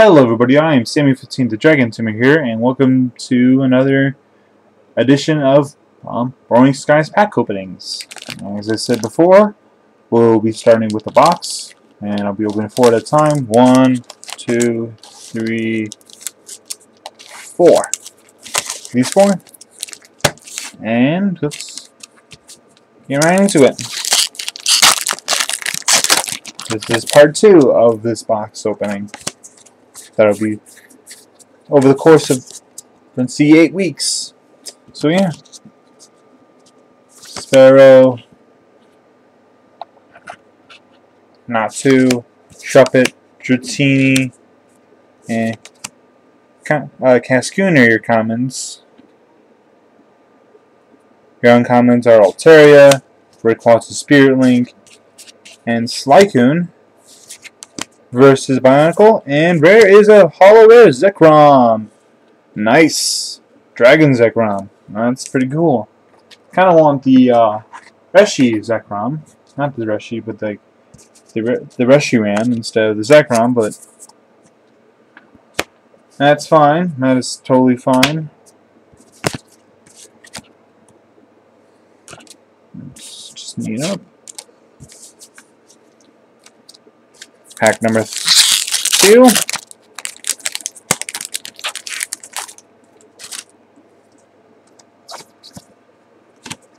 Hello everybody, I am Sammy15 the Dragon Tamer here, and welcome to another edition of um, Roaring Skies pack openings. As I said before, we'll be starting with a box, and I'll be opening four at a time. One, two, three, four. These four. And let's get right into it. This is part two of this box opening that'll be over the course of let's see eight weeks. So yeah. Spearow Natu, Shuppet, Dratini, and uh, Cascoon are your commons. Your uncommons are Altaria, Rayquaza Spirit Link, and Silcoon versus Bionicle. And rare is a holo Rare Zekrom. Nice. Dragon Zekrom. That's pretty cool. Kind of want the uh, Reshi Zekrom. Not the Reshi, but the the, the Reshiram instead of the Zekrom, but that's fine. That is totally fine. Just neat up. Pack number two.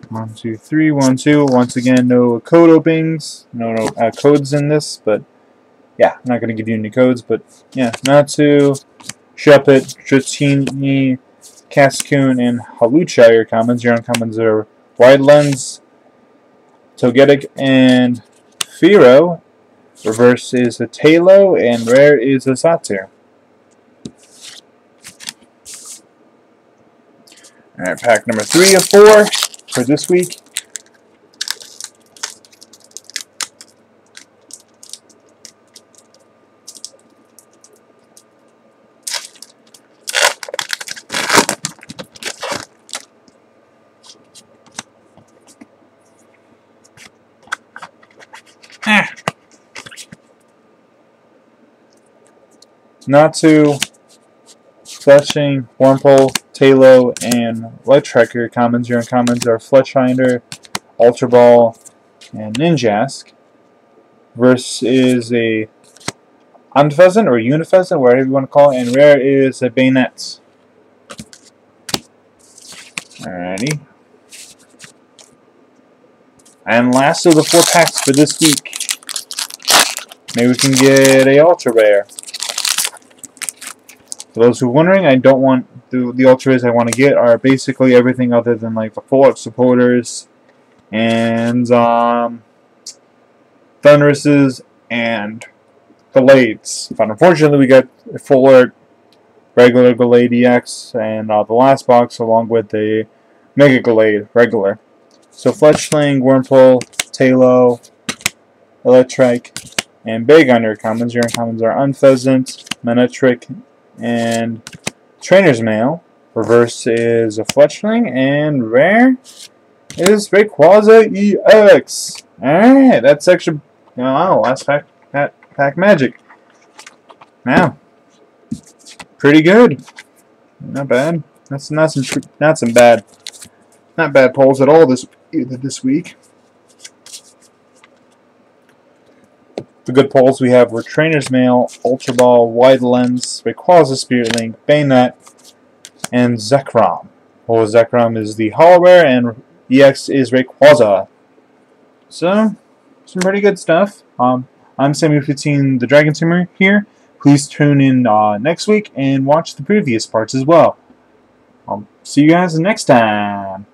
One, two, three, one, two. Once again, no code openings, no, no uh, codes in this, but yeah, I'm not going to give you any codes, but yeah, Natu, Shuppet, Dratini, Cascoon, and Hawlucha your commons. Your uncommons are Wide Lens, Togetic, and Fearow, Reverse is a Taillow, and rare is a Satir. Alright, pack number three of four for this week. Natu, Fletchling, Wurmple, Taillow, and Light Tracker commons. Your uncommons are Fletchinder, Ultra Ball, and Ninjask. Verse is a Unfezant or Unipheasant, whatever you want to call it, and rare is a Bayonet. Alrighty. And last of the four packs for this week. Maybe we can get a Ultra Rare. For those who are wondering, I don't want the, the ultras I want to get are basically everything other than like the full art supporters and um, Thunduruses and Gallades. But unfortunately, we got art regular Gallade EX and uh, the last box along with the Mega Gallade regular. So Fletchling, Wurmple, Taillow, Electrike, and Big under commons. Your commons are Unfezant, Manectric, and Trainer's Mail. Reverse is a Fletchling, and rare is Rayquaza EX. Alright, that's extra. Oh, wow, last pack, pack, pack magic. Now, pretty good. Not bad. That's not some not some bad, not bad pulls at all this this week. The good pulls we have were Trainer's Mail, Ultra Ball, Wide Lens, Rayquaza Spirit Link, Bayonet, and Zekrom. Well, Zekrom is the Holo Rare, and EX is Rayquaza. So, some pretty good stuff. Um, I'm Sammy15 the Dragon Tamer here. Please tune in uh, next week and watch the previous parts as well. I'll see you guys next time.